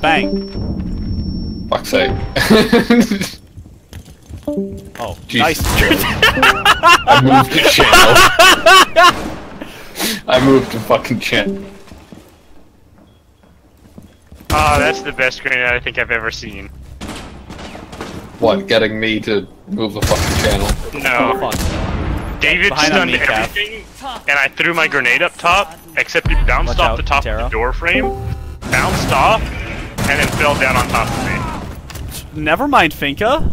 Bang. Fuck's sake. Oh, Jesus nice. I moved the channel. I moved the fucking channel. Oh, that's the best grenade I think I've ever seen. What, getting me to move the fucking channel? No. Fuck. David Behind on stunned me, Cav. everything, and I threw my grenade up top, except it bounced Watch off out, the top Tara. of the door frame, bounced off, and then fell down on top of me. Never mind, Finka.